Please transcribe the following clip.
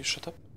you shut up?